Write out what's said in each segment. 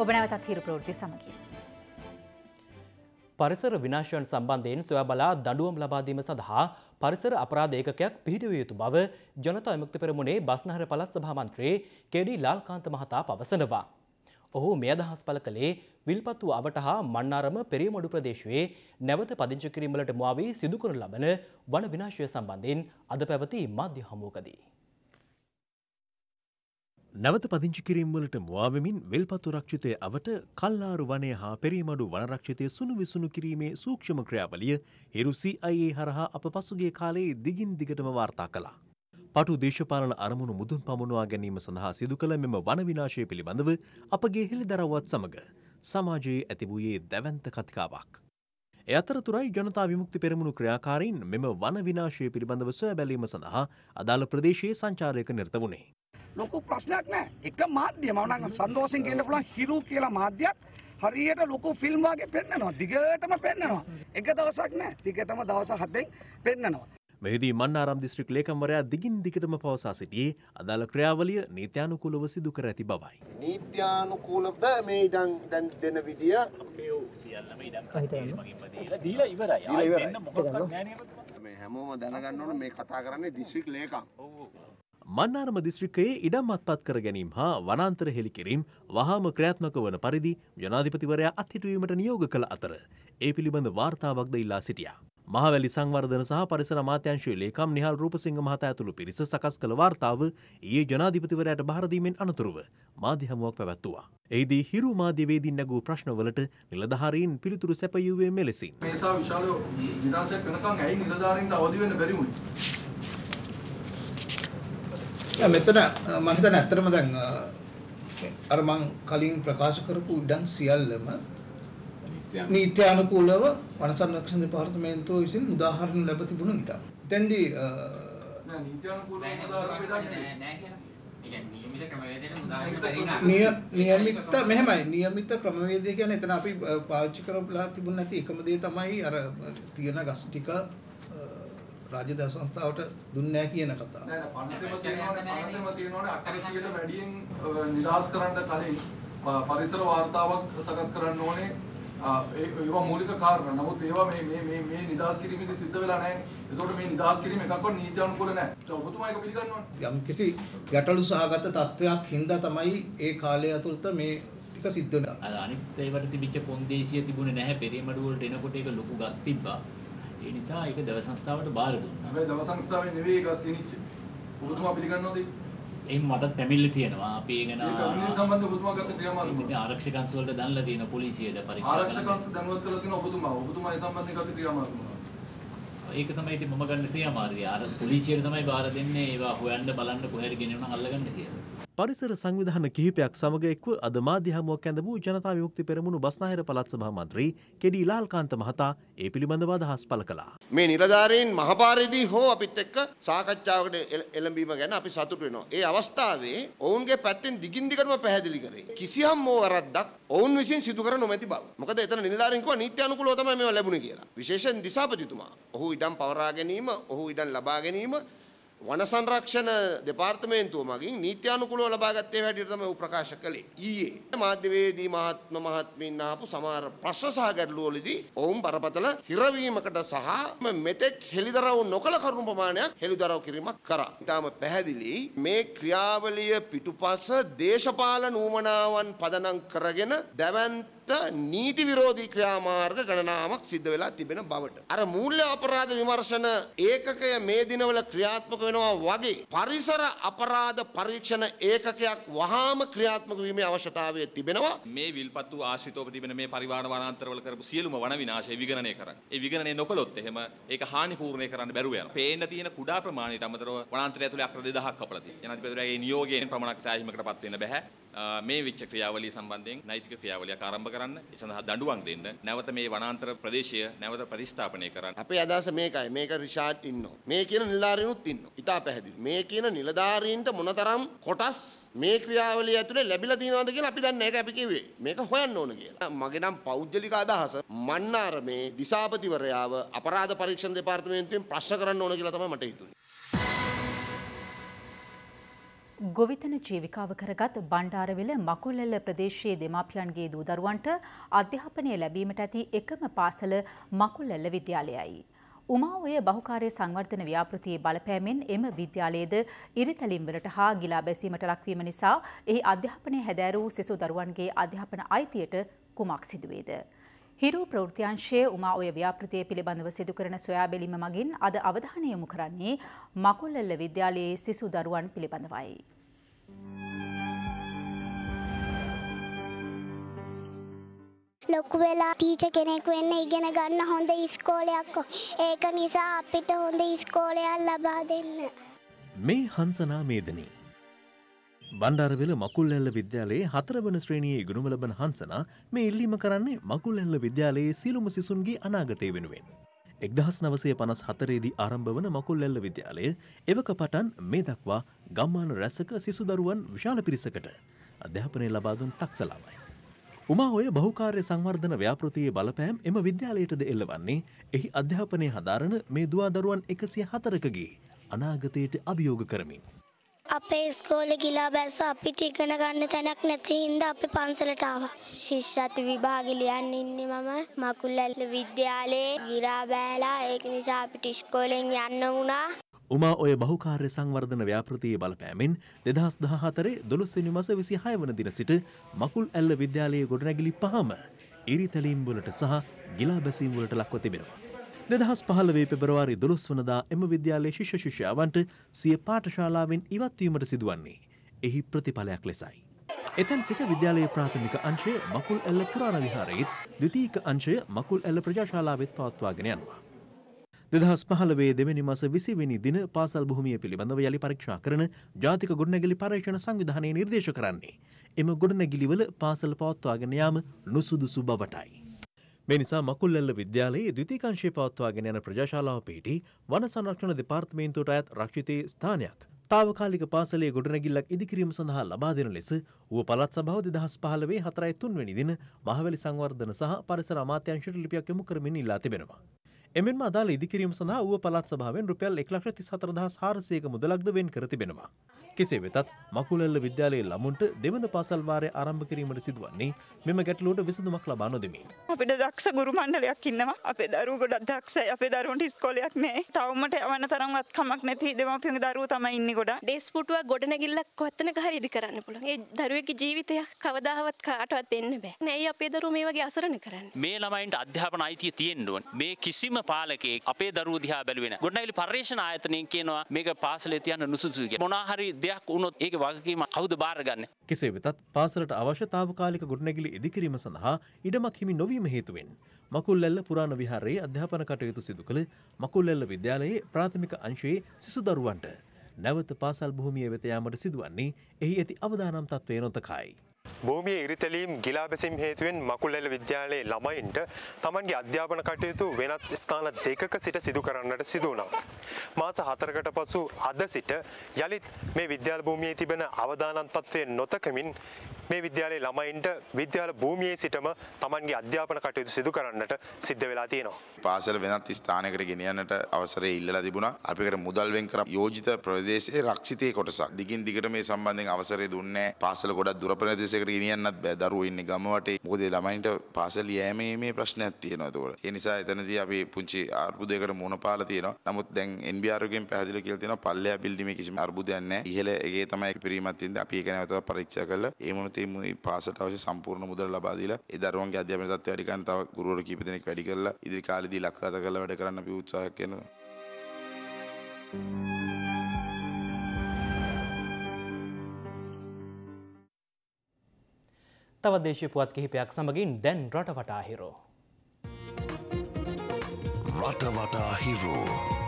ඔබ නැවතත් හිරු ප්‍රවෘත්ති සමගින්. පරිසර විනාශයන් සම්බන්ධයෙන් සොයා බලා දඩුවම් ලබාදීම සඳහා පරිසර අපරාධ ඒකකයක් පිහිටවිය යුතු බව ජනතා විමුක්ති පෙරමුණේ බස්නාහිර පළාත් සභා මන්ත්‍රී කෙඩි ලාල්කාන්ත මහතා පවසනවා. ඔහු මේ අදහස් පළ කළේ විල්පත්තු අවට හා මන්නාරම පෙරියමඩු ප්‍රදේශයේ නැවත පදිංචි කිරීමලට මුවාවී සිදු කරනු ලබන වන විනාශය සම්බන්ධයෙන් අද පැවති මාධ්‍ය හමුවකදී. නැවත පදිංචි කිරීම්වලට මුවාවමින් වෙල්පතු රක්ෂිතය අවට කල්ලාරු වනය හා පෙරීමඩු වනරක්ෂිතය සුණු විසුණු කිරීමේ සූක්ෂම ක්‍රියාවලිය හිරුසි අයේ හරහා අප පසුගේ කාලයේ දිගින් දිගටම වාර්තා කළා. පටු දේශපාලන අරමුණු මුදුන් පමුණවා ගැනීම සඳහා සිදු කළ මෙම වන විනාශය පිළිබඳව අපගේ හෙළිදරව්වත් සමඟ සමාජයේ ඇතිවූයේ දැවන්ත කතිකාවක්. එ අතරතුරයි ජනතා විමුක්ති පෙරමුණු ක්‍රියාකාරීන් මෙම වන විනාශය පිළිබඳව සොය බැලීම සඳහා අදාළ ප්‍රදේශයේ සංචාරයක නිර්ත වුණේ. ලොකු ප්‍රශ්නයක් නෑ. එක මාධ්‍ය මවනං සන්දෝසින් කියන්න පුළන් හිරු කියලා මාධ්‍යයක්. හරියට ලොකු ෆිල්ම් වගේ පෙන්න්නනවා දිගටම පෙන්න්නනවා එක දවසක් නෑ. දිගටම දවස හතෙන් පෙන්න්නනවා. මෙහිදී මන්නාරම් දිස්ත්‍රික් ලේකම්වරයා දිගින් දිගටම පවසා සිටියේ. අදාළ ක්‍රියාවලිය නීත්‍යානුකූලව සිදු කර ඇති බවයි. නීත්‍යානුකූලද මේ ඉඩන් දැන් දෙන විදිිය? දීලා. ඉවරයි. මේ හැමෝම දැනගන්න ඕන මේ කතා කරන්නේ දිස්ත්‍රික් ලේකම් මන්නාරම දිස්ත්‍රික්කයේ ඉඩම් අත්පත් කර ගැනීම හා වනාන්තර හෙළි කිරීම් වහාම ක්‍රියාත්මක වන පරිදි ජනාධිපතිවරයා අත්හිටුවීමට නියෝග කළ අතර ඒ පිළිබඳ වාර්තාවක්ද ඉල්ලා සිටියා. මහවැලි සංවර්ධන සහ පරිසර මාත්‍යංශයේ ලේකම් නිහල් රූපසිංහ මහතා ඇතුළු පිරිස සකස් කළ වාර්තාව ඊයේ ජනාධිපතිවරයාට බහර දීමෙන් අනතුරුව මාධ්‍ය හමුවක් පැවැත්තුවා. එහිදී හිරු මාධ්‍යවේදීන් නැගූ ප්‍රශ්නවලට නිලධාරීන් පිළිතුරු සැපයුවේ මෙලෙසින්. මේසා විශාල විනාශයක් වෙනකන් ඇයි නිලධාරීන්ට අවදි වෙන්න බැරි වුනේ? මෙතන මම හිතන්නේ ඇත්තටම දැන් අර මං කලින් ප්‍රකාශ කරපු ඉඩම් සියල්ලම නීත්‍යානුකූලව වන සංරක්ෂණ දෙපාර්තමේන්තුව විසින් උදාහරණ ලැබ තිබුණු ඉඩම්. එතෙන්දී නෑ නීත්‍යානුකූලව නියමිත මෙහෙමයි. නියමිත ක්‍රමවේදය කියන්නේ එතන අපි පාවිච්චි කරලා තිබුණ නැති එකම දේ තමයි අර තියෙන ගස් ටික රාජ්‍ය සංස්ථාවට දුන්නේ කියන කතාව. නෑ නෑ පනතෙම තියෙනවනේ පනතෙම තියෙනවනේ අකරසියට වැඩියෙන් නිදාස් කරන්න කලින් පරිසර වාර්තාවක් සකස් කරන්න ඕනේ ඒවා මූලික කාරණා. නමුත් ඒවා මේ මේ මේ මේ නිදාස් කිරීමේදී සිද්ධ වෙලා නැහැ. ඒතකොට මේ නිදාස් කිරීම එකක්වත් නීති අනුකූල නැහැ. ඒක ඔබතුමා ඒක පිළිගන්නවනේ. යම් කිසි ගැටලු සහගත තත්වයක් හින්දා තමයි ඒ කාලය ඇතුළත මේ ටික සිද්ධ වෙනවා. අර අනිත් ඒවට තිබිච්ච කොන්දේසිය තිබුණේ නැහැ. පෙරේමඩු වලට එනකොට ඒක ලොකු ගස් තිබ්බා. ඒ නිසා ඒක දව සංස්ථාවට බාර දුන්නා. හැබැයි දව සංස්ථාවේ නෙවෙයි ගස් ගෙනිච්ච. ඔබතුමා පිළිගන්නවද? එහෙන් මටත් පැමිණිලි තියෙනවා. අපි ඒ ගැන ඒ පැමිණිලි සම්බන්ධව ඔබතුමා ගත්ත ක්‍රියාමාර්ග ඉතින් ආරක්ෂක අංශ වලට දැන්ලා තියෙන පොලිසියට පරීක්ෂා. ආරක්ෂක අංශ දැනුවත් කරලා තියෙන ඔබතුමා. ඔබතුමා ඒ සම්බන්ධයෙන් ගත්ත ක්‍රියාමාර්ග? ඒක තමයි ඉතින් මම ගන්න ක්‍රියාමාර්ගය. අර පොලිසියට තමයි බාර දෙන්නේ ඒවා හොයන්න බලන්න කොහේරි ගෙනෙන්න අල්ලගන්න කියලා. පරිසර සංවිධාන කිහිපයක් සමග එක්ව අද මාධ්‍ය හමුවක් ඇඳ වූ ජනතා විමුක්ති පෙරමුණු බස්නාහිර පළාත් සභා මන්ත්‍රී කෙඩි ලාල්කාන්ත මහතා ඒ පිළිබඳව අදහස් පළ කළා. මේ නිලධාරීන් මහපාරේදී හෝ අපිත් එක්ක සාකච්ඡාවකට එළඹීම ගැන අපි සතුටු වෙනවා. ඒ අවස්ථාවේ ඔවුන්ගේ පැත්තෙන් දිගින් දිගටම පැහැදිලි කරේ. කිසියම් මෝ වරද්දක් ඔවුන් විසින් සිදු කර නොමැති බව. මොකද එතන නිලධාරීන් කිව්වා නීත්‍ය අනුකූලව තමයි මේවා ලැබුණේ කියලා. විශේෂයෙන් දිසාපතිතුමා ඔහු ඉඩම් පවරා ගැනීම, ඔහු ඉඩම් ලබා ගැනීම වන සංරක්ෂණ දෙපාර්තමේන්තුව මගින් නීත්‍යානුකූලව ලබාගත්තේ හැටියට තමයි ඔහු ප්‍රකාශ කළේ. ඊයේ මාධ්‍යවේදී මහත්ම මහත්මීන් ආපු සමහර ප්‍රශ්න සහ ගැටලු වලදී ඔවුන් බරපතල හිරවීමකට සහ මෙතෙක් හෙළිදරව් නොකළ කරුණු ප්‍රමාණයක් හෙළිදරව් කිරීමක් කරා. ඊටාම පැහැදිලි මේ ක්‍රියාවලිය පිටුපස දේශපාලන ඌමනාවන් පදනම් කරගෙන දැවැන්ත නීති විරෝධී ක්‍රියාමාර්ග ගණනාවක් සිද්ධ වෙලා තිබෙන බවට. අර මූල්‍ය අපරාධ විමර්ශන ඒකකය මේ දිනවල ක්‍රියාත්මක වෙනවා වගේ පරිසර අපරාධ පරීක්ෂණ ඒකකයක් වහාම ක්‍රියාත්මක වීමේ අවශ්‍යතාවය තිබෙනවා. මේ විල්පත්තු ආශ්‍රිතව තිබෙන මේ පරිවාර වනාන්තරවල කරපු සියලුම වන විනාශය විගණනය කරන්න. ඒ විගණනය නොකළොත් එහෙම ඒක හානි පූර්ණය කරන්න බැරුව යනවා. පේන්න තියෙන කුඩා ප්‍රමාණයට අමතරව වනාන්තරය ඇතුලේ අක්‍ර 2000ක් කපලා තියෙනවා. ජනාධිපතිවරයාගේ නියෝගයෙන් ප්‍රමාණයක් සෑහීමකටපත් වෙන්න බෑ. මේ විච්ච ක්‍රියාවලිය සම්බන්ධයෙන් නෛතික ක්‍රියාවලියක් ආරම්භ කරන්න. ඒ සඳහා දඬුවම් දෙන්න. නැවත මේ වනාන්තර ප්‍රදේශය නැවත ප්‍රතිස්ථාපනය කරන්න. අපේ අදහස මේකයි. මේක රිෂාඩ් ඉන්නවා. මේ කියන නිලධාරීනුත් ඉන්නවා. ඉතා පැහැදිලි. මේ කියන නිලධාරීන්ට මොනතරම් කොටස් මේ ක්‍රියාවලිය ඇතුලේ ලැබිලා තියෙනවද කියලා අපි දන්නේ ඒක අපි කිව්වේ. මේක හොයන්න ඕන කියලා. මගේ නම් පෞද්ගලික අදහස මන්නාර මේ දිසාපතිවරයාව අපරාධ පරීක්ෂණ දෙපාර්තමේන්තුවෙන් ප්‍රශ්න කරන්න ඕන කියලා තමයි මට හිතුනේ. ගොවිතන ජීවිකාව කරගත් බණ්ඩාරවිල මකුල්ලෙල්ල ප්‍රදේශයේ දෙමාපියන්ගේ දූ දරුවන්ට අධ්‍යාපනය ලැබීමට ඇති එකම පාසල මකුල්ලෙල්ල විද්‍යාලයයි. උමාඔය බහුකාරය සංවර්ධන ව්‍යාපෘතියේ බලපෑමෙන් එම විද්‍යාලයේද ඉරිතලින්වලට හා ගිලා බැසීමට ලක්වීම නිසා එහි අධ්‍යාපනය හැදෑරූ සෙසු දරුවන්ගේ අධ්‍යාපන අයිතියට කුමක් සිදුවේද. හිරු ප්‍රෘතියංශයේ උමා ඔය ව්‍යාපෘතිය පිළිබඳව සිදු කරන සොයා බැලීම මගින් අද අවධානය යොමු කරන්නේ මකුල්ලෙල්ල විද්‍යාලයේ සිසු දරුවන් පිළිබඳවයි. ලොකු වෙලා ටීච කෙනෙක් වෙන්න ඉගෙන ගන්න හොඳ ඉස්කෝලයක් ඒක නිසා අපිට හොඳ ඉස්කෝලයක් ලබා දෙන්න. මේ හංසනා මේදනී. බණ්ඩාරවෙල මකුල්ඇල්ල විද්‍යාලයේ හතරවන ශ්‍රේණයේ ගුණම ලබන හංසනා මේ ඉල්ලීම කරන්නේ මකුල්ඇල්ල විද්‍යාලයේ සියලුම සිසුන්ගේ අනාගතය වෙනුවෙන්. එක්දහස් නවසය පනස් හතරේදී ආරම්භ වන මකුල්ඇල්ල විද්‍යාලය එවක පටන් මේ දක්වා ගම්මාන රැසක සිසුදරුවන් විශාල පිරිසකට අධ්‍යාපනය ලබාදුන් තක්සලාවයි. උමා ඔය බහුකාර්ය සංවර්ධන ව්‍යාපෘතියේ බලපෑම් එම විද්‍යාලයටද එල්ලවන්නේ එහි අධ්‍යාපනය හදාරන මේ දවාදරුවන් එකසිය හතරකගේ අනාගතයට අභියෝග කරමින්. අපේ ස්කෝලෙ ගිලා බැස්ස අපිට ඉගෙන ගන්න තැනක් නැති හින්දා අපි පන්සලට ආවා. ශිෂ්‍යත්ව විභාගෙ ලියන්න ඉන්නේ මම මකුල්ලැල්ල විද්‍යාලයේ ගිරා බෑලා ඒක නිසා අපිට ඉස්කෝලෙන් යන්න වුණා. උමා ඔය බහුකාර්ය සංවර්ධන ව්‍යාපෘතියේ බලපෑමෙන් දෙදහස් දහ හතරේ දොළොස්වනි මස විසි හය වන දින සිට මකුල් ඇල්ල විද්‍යාලයේ ගොඩනැගිලි පහම ඉරිතැලීම්වලට සහ ගිලා බැසීම්වලට ලක්ව තිබෙනවා. දෙදහස් පහළවේ පෙබරවාරි දොළොස් වනදා එම විද්‍යාලයේ ශිෂ්‍ය ශිෂ්‍යාවන්ට සිය පාඨශාලාවෙන් ඉවත්වීමට සිදුවන්නේ එහි ප්‍රතිඵලයක් ලෙසයි. එතැන් සිට විද්‍යාලයේ ප්‍රාථමික අංශය මකුල් ඇල්ල පුරාණ විහාරයේත් ද්විතීක අංශය මකුල් ඇල්ල ප්‍රජාශාලාවෙත් පවත්වාගෙන යනවා. දෙදහස් පහළවේ දෙවැනි මස විසිවෙනි දින පාසල් භූමිය පිළිබඳව යළි පරීක්ෂා කරන ජාතික ගොඩනැගිලි පර්යේෂණ සංවිධානය නිර්දේශ කරන්නේ එම ගොඩනැගිලිවල පාසල් පවත්වාගෙන යාම නුසුදුසු බවටයි. මේ නිසා මකුල්ලෙල්ල විද්‍යාලයේ ද්විතීකංශය පවත්වාගෙන යන ප්‍රජාශාලාව පිහිටි වන සංරක්ෂණ දෙපාර්තමේන්තුවට අයත් රක්ෂිතයේ ස්ථානයක් තාවකාලික පාසලේ ගොඩනැගිල්ලක් ඉදිකිරීම සඳහා ලබා දෙන ලෙස ඌව පළත් සභාව දෙදහස් පහළවේ හතරයි තුන්වැනි දින මහවැලි සංවර්ධන සහ පරිසර අමාත්‍යංශයට ලිපියක් යොමු කරමින් ඉල්ලා තිබෙනවා. එමෙන්ම අදාළ ඉදිකිරීම සඳහා ඌව පළාත් සභාවෙන් රුපියල් 1,34,400ක මුදලක්ද වෙන් කර තිබෙනවා. කෙසේ වෙතත් මකුලැල්ල විද්‍යාලයේ ළමුන්ට දෙවන පාසල් වාරය ආරම්භ කිරීමට සිදුවන්නේ මෙම ගැටලුවට විසඳුමක් ලබා නොදෙමින්. අපිට දක්ෂ ගුරු මණ්ඩලයක් ඉන්නවා. අපේ දරුවෝ ගොඩක් දක්ෂයි. අපේ දරුවන්ට ඉස්කෝලයක් නෑ. තවමට යවන්න තරම්වත් කමක් නැති දෙමාපියන්ගේ දරුවෝ තමයි ඉන්නේ ගොඩක්. ඩේස් පුටුවක් ගොඩනැගිල්ලක් කොතනක හරි ඉදි කරන්න පුළුවන්. ඒ දරුවෙක්ගේ ජීවිතයක් කවදාවත් කාටවත් දෙන්න බෑ. නෑ අපේ දරුවෝ මේ වගේ අසරණ කරන්නේ. මේ ළමයින්ට අධ්‍යාපන අයිතිය තියෙන්න ඕන. මේ කිසිම පාලකයෙක් අපේ දරුවෝ දිහා බැලුවේ නැහැ. ගොඩනැගිලි පර්යේෂණ ආයතනයෙන් කියනවා මේක පාසලේ තියන්න නුසුසුයි කියලා. මොනවා හරි දෙයක් වුණොත් ඒක වගකීම කවුද බාරගන්නේ? කෙසේ වෙතත් පාසලට අවශ්‍ය තාවකාලික ගොඩනැගිලි ඉදිකිරීම සඳහා ඉඩමක් හිමි නොවීම හේතුවෙන් මකුල්ලැල්ල පුරාණ විහාරයේ අධ්‍යාපන කටයුතු සිදු කළ මකුල්ලැල්ල විද්‍යාලයේ ප්‍රාථමික අංශයේ සිසු දරුවන්ට නැවත පාසල් භූමිය වෙත යාමට සිදුවන්නේ එහි ඇති අවදානම් තත්ත්වය නොතකයි. භූමිය ඉරිතැලීම් ගිලා බැසීම් හේතුවෙන් මකුල්ලෙල විද්‍යාලයේ ළමයින්ට තමන්ගේ අධ්‍යාපන කටයුතු වෙනත් ස්ථාන දෙකක සිට සිදු කරන්නට සිදුවනා. මාස හතරකට පසු අද සිට යළිත් මේ විද්‍යාල භූමියේ තිබෙන අවදානම් තත්ත්වය නොතකමින් මේ විද්‍යාලයේ ළමයින්ට විද්‍යාල භූමියේ සිටම තමන්ගේ අධ්‍යාපන කටයුතු සිදු කරන්නට සිද්ධ වෙලා තියෙනවා. පාසල වෙනත් ස්ථානකට ගෙනියන්නට අවසරය ඉල්ලලා තිබුණා. අපිකට මුදල් වෙන් කර යෝජිත ප්‍රදේශයේ රක්ෂිතයේ කොටසක්. දිගින් දිගට මේ සම්බන්ධයෙන් අවසරය දුන්නේ පාසල ගොඩක් දුර ප්‍රදේශයකට ගෙනියන්නත් බෑ. දරුවෝ ඉන්නේ ගම වටේ. මොකද ළමයින්ට පාසල යෑමේ මේ ප්‍රශ්නයක් තියෙනවා ඒතකොට. ඒ නිසා එතනදී අපි පුංචි අර්බුදයකට මුහුණ පාලා තියෙනවා. නමුත් දැන් NBR එකෙන් පැහැදිලි කියලා තියෙනවා පල්ලෙහා බිල්ඩිමේ කිසිම අර්බුදයක් නැහැ. ඉහළ එකේ තමයි පිරීමක් තියෙන්නේ. අපි ඒක නැවතත් පරීක්ෂා කරලා ඒ මොන තේ මේ පාසලට අවශ්‍ය සම්පූර්ණ මුදල් ලබා දීලා ඒ දරුවන්ගේ අධ්‍යාපන තත්ත්වය වැඩි කරන්න තව ගුරුවරු කීප දෙනෙක් වැඩි කරලා ඉදිරි කාලෙදී ලක්කත කරලා වැඩ කරන්න අපි උත්සාහයක් කරනවා. තවත් දේශීය පුවත් කිහිපයක් සමගින් දැන් රට වටා හිරෝ. රට වටා හිරෝ.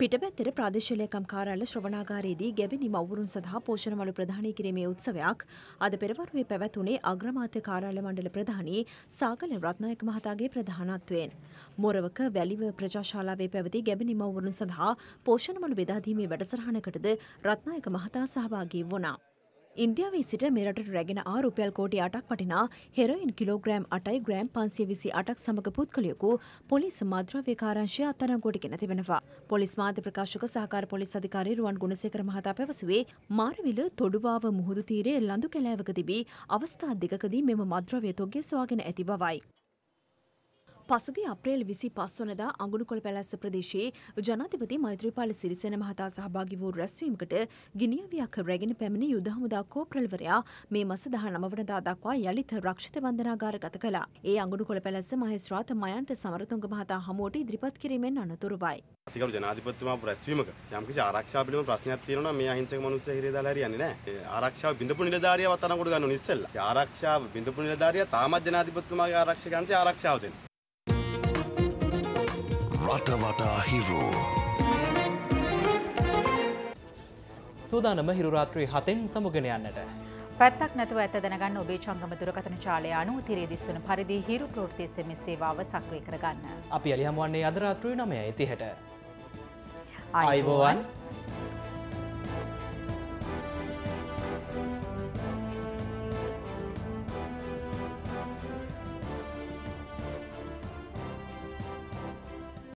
පිටපැත්තර ප්‍රාදේශලයකම් කාරල්ල ශ්‍රවනාගාරයේදී ගැබෙනි මවුරුන් සඳහා පෝෂණමලු ප්‍රධානය කිරීමේ උත්සවයක් අද පෙරවරුවේ පැවැතුනේ අග්‍රමාත්‍ය කාරාල මණ්ඩල ප්‍රධානී සාගල රත්නායක මහතාගේ ප්‍රධානත්වයෙන්. මොරවක වැලිව ප්‍රජාශාලාවේ පැවති ගැබෙනි මවුරුන් සඳහා පෝෂණමලු බෙදාදීමේ වැඩසටහනකටද රත්නායක මහතා සහභාගී වුණා. ඉන්දියාවේ සිට මෙරට රැගෙන ආ රුපියල් කෝටි අටක් පටිනා හෙරොයින් කිලෝග්‍රෑම් අටයි ග්‍රෑම් පන්සිය විසි අටක් සමඟ පුද්ගලයකු පොලිස් මද්‍රව්‍ය කාරංශය අත්අඩංගුවටගෙන තිබෙනවා. පොලිස් මාධ්‍ය ප්‍රකාශක සහකාර පොලිස් අධිකාරී රුවන් ගුණසේකර මහතා පැවසුවේ මාරවිල තොඩුවාව මුහුදු තීරයේ ලඳු කැලෑවක තිබී අවස්ථා දෙකකදී මෙම මද්‍රව්‍ය තොග්ගේ සොයාගෙන ඇති බවයි. පසුගේ අප්‍රේල් විසි පස්වනදා අඟුණුකොළ පැලැස්ස ප්‍රදේශයේ ජනාධිපති මෛත්‍රීපාල සිරිසෙන මහතා සහභාගි වූ රැස්වීමකට ගිනියවියක් රැගෙන පැමිණි යුද හමුදා කෝප්‍රල්වරයා මේ මස දහ නමවනදා දක්වා යළිත රක්ෂිත බන්ධනාගාර ගත කළා. ඒ අඟුණුකොළ පැලැස්ස මහේස්ත්‍රාත මයන්ත සමරතුංග මහතා හමුවට ඉදිරිපත් කිරීමෙන් අනතුරුවයි. අතිකරු ජනාධිපතිතුමා රැස්වීමක යම්කිසි ආරක්ෂාව පිළිබඳ ප්‍රශ්නයක් තියෙනවා මේ අහිංසක මිනිස්සු හිරේ දාලා හරියන්නේ නැහැ. ආරක්ෂාව බිඳපු නිලධාරියව අතනකොට ගන්න ඕනේ ඉස්සෙල්ලා. ආරක්ෂාව බිඳපු නිලධාරියා තාමත් ජනාධිපතිතුමාගේ ආරක්ෂකයන්ට ආරක්ෂාව දෙන්න. රටවටා හිරෝ සූදානම හිරුරාත්‍රී හතෙන් සමුගෙන යන්නට. පැත්තක් නැතුව ඇත දැනගන්න ඔබේ චංගම දුරකථන චාලය අනුව තිරේ දිස්වන පරිදි හිරු ප්‍රෘතිය සෙම සේවාව සක්‍රිය කරගන්න. අපි අලිහමුවන්නේ අදරාත්‍රී නමය ඇතිහට. අයිබෝවන්